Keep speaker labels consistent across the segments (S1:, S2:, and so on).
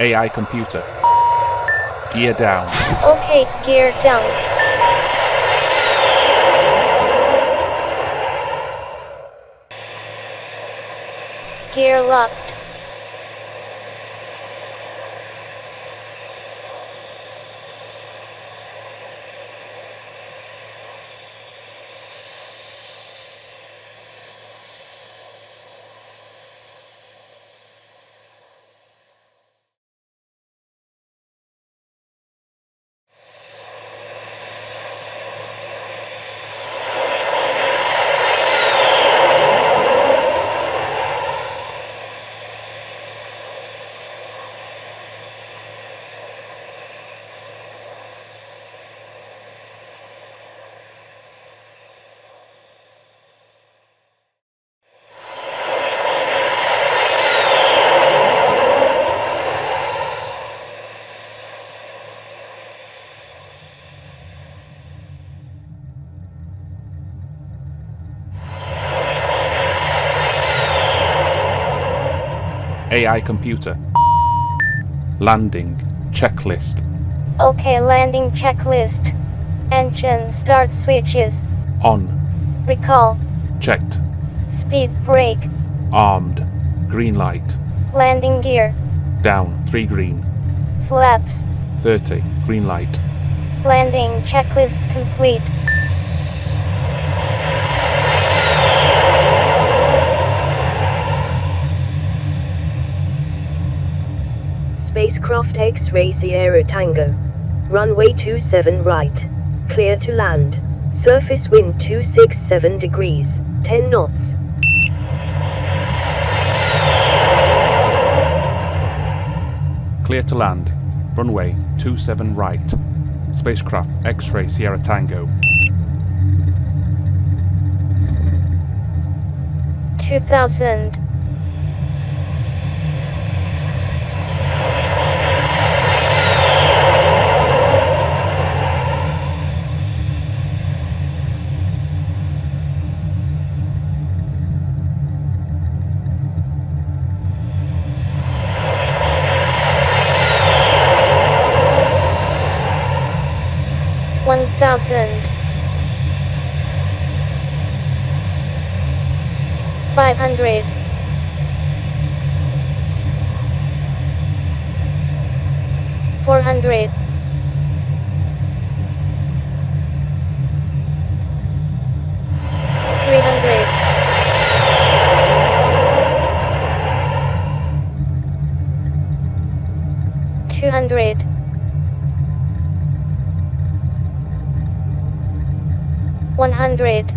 S1: AI computer. Gear down.
S2: Okay, gear down. Gear locked.
S1: AI computer. Landing. Checklist.
S2: Okay, landing checklist. Engine start switches.
S1: On.
S2: Recall.
S1: Checked.
S2: Speed brake.
S1: Armed. Green light.
S2: Landing gear.
S1: Down. 3 green.
S2: Flaps.
S1: 30. Green light.
S2: Landing checklist complete.
S3: spacecraft X-ray Sierra Tango. Runway 27 right. Clear to land. Surface wind 267 degrees, 10 knots.
S1: Clear to land. Runway 27 right. Spacecraft X-ray Sierra Tango.
S2: 2000 400 300 200 100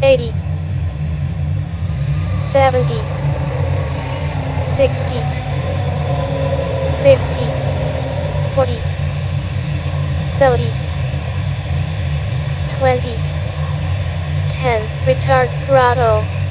S2: 80 70 one hundred. Sixty. Fifty. Forty. Thirty. Twenty. Ten. Retard throttle.